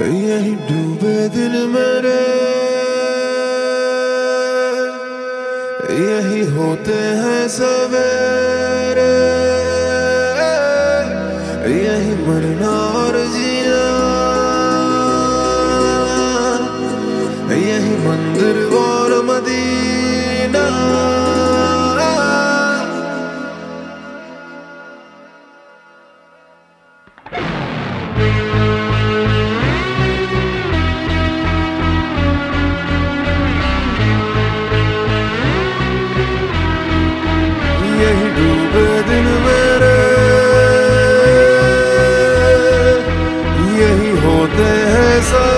यही डूबे दिन मेरे। यही होते हैं सवेरे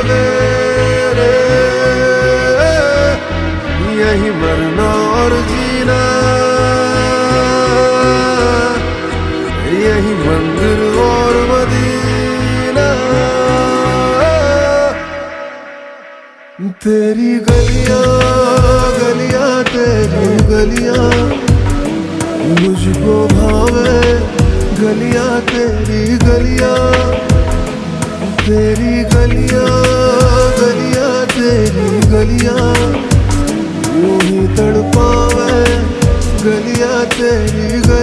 हैं सवेरे यही मरना और जीना। यही मंदिर और मदीना। तेरी गलियाँ गलियाँ, तेरी गलियाँ। मुझको भावे गलियाँ, तेरी गलियाँ। तेरी गलिया गलियाँ तेरी गलियाँ। यूँ ही तड़पावे गलियाँ तेरी गलियाँ।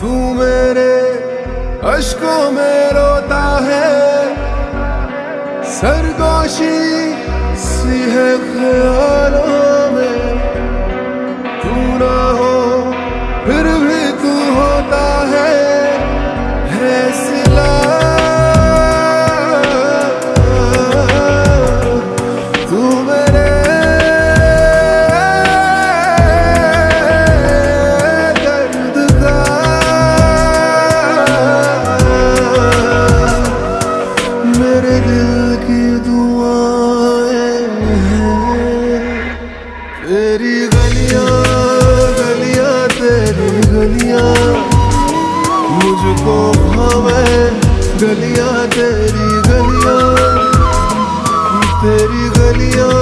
तू मेरे अशकों में रोता है। सरगोशी सी है ख्यालों में। तू ना हो, फिर भी तू होता है। है सिला। तू मेरे मेरे दिल की दुआएँ हैं। तेरी गलियाँ गलियाँ, तेरी गलियाँ। मुझको भावे गलियाँ, तेरी गलियाँ। तेरी गलियाँ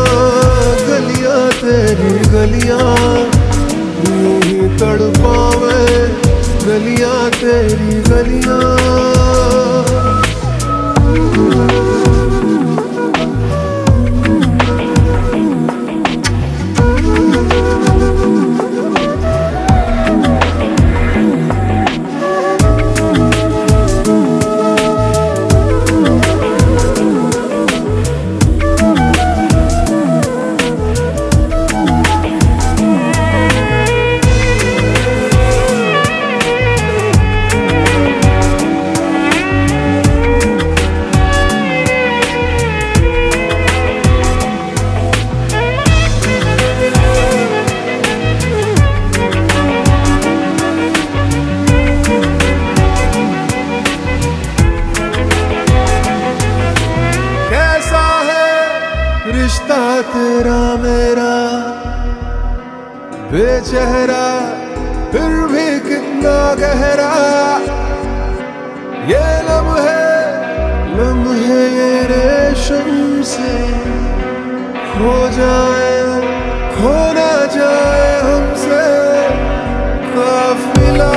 गलियाँ, तेरी गलियाँ। तड़पावे बेचेहरा, फिर भी कितना गहरा। ये लम्हे लम्हे ये रेशम से खो जाए, खो ना जाए हमसे। काफिला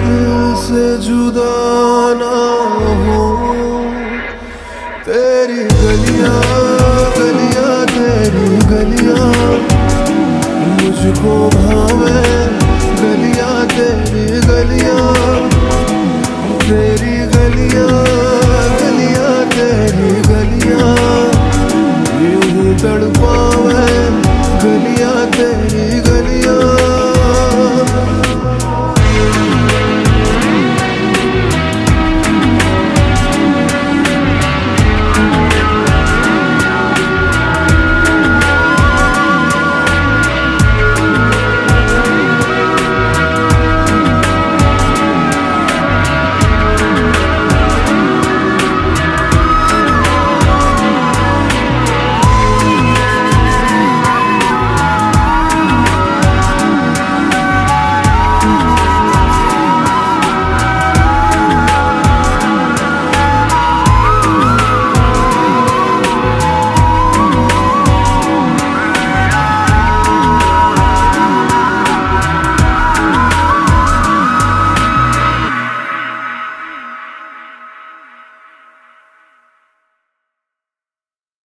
दिल से जुदा ना हो। तेरी गलियाँ गलियाँ, तेरी गलियाँ। मुझको भावे गलियाँ, तेरी गलियाँ। तेरी गलियाँ गलियाँ, तेरी गलियाँ। यूँ ही तेरी